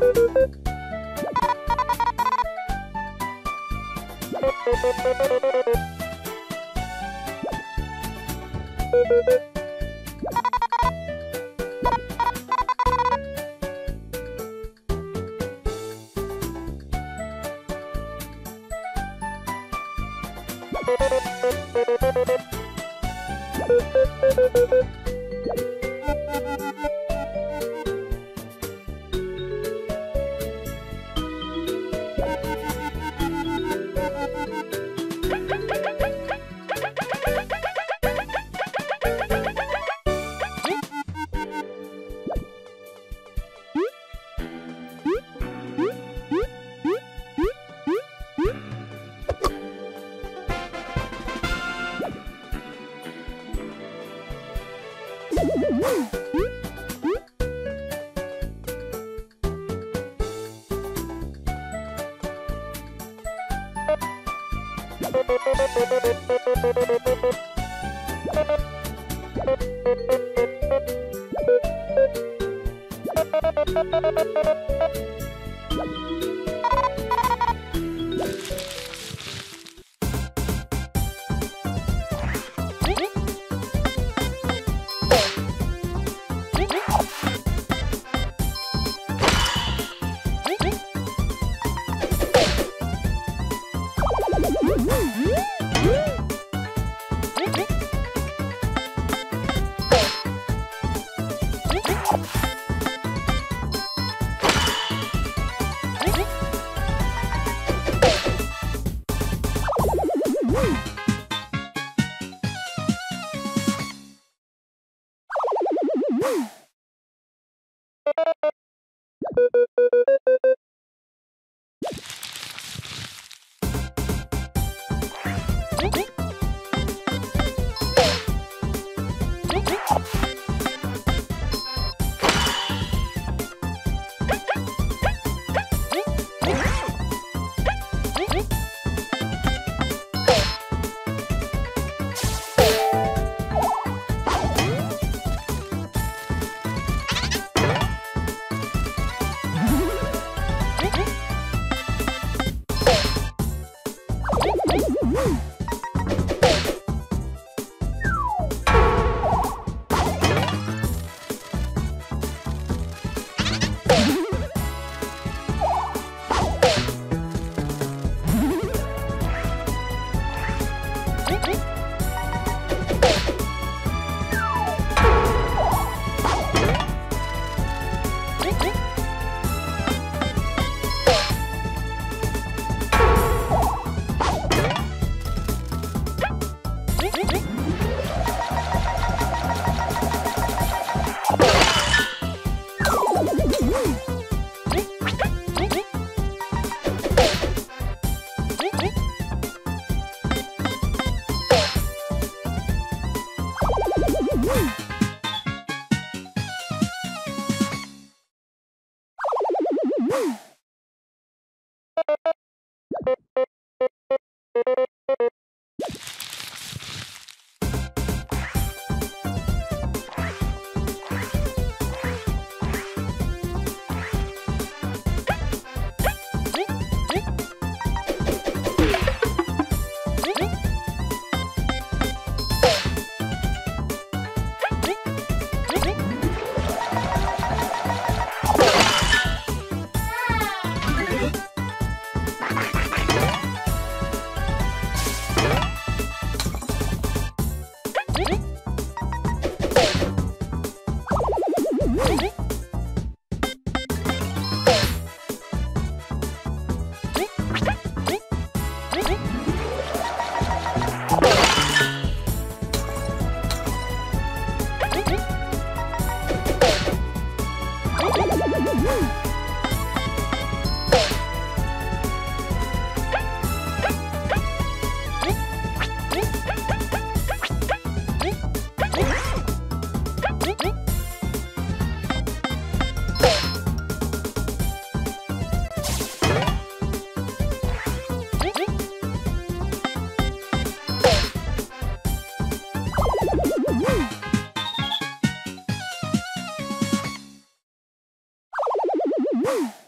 Thank you. Woo!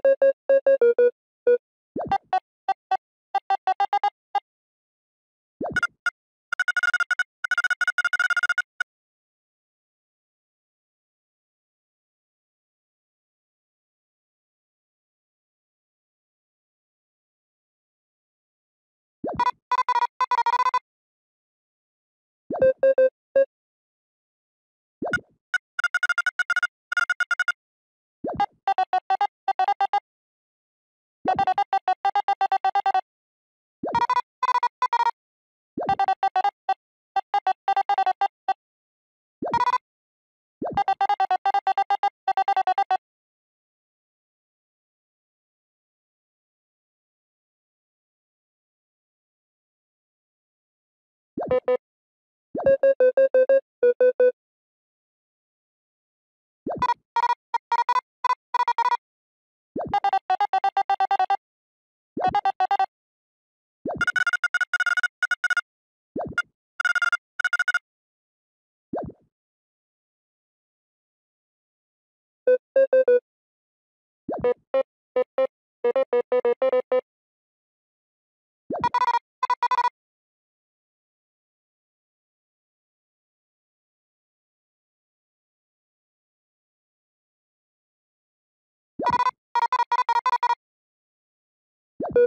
Thank you. You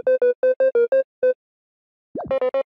Thank you.